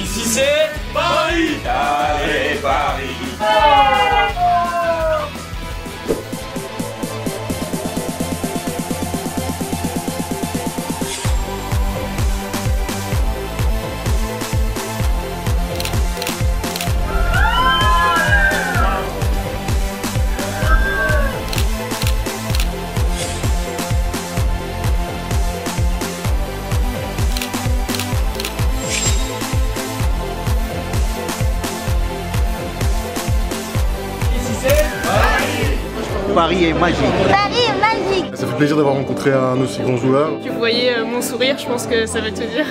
Ici c'est Paris. Paris est magique. Paris est magique. Ça fait plaisir d'avoir rencontré un aussi grand joueur. Tu voyais euh, mon sourire, je pense que ça va tout dire.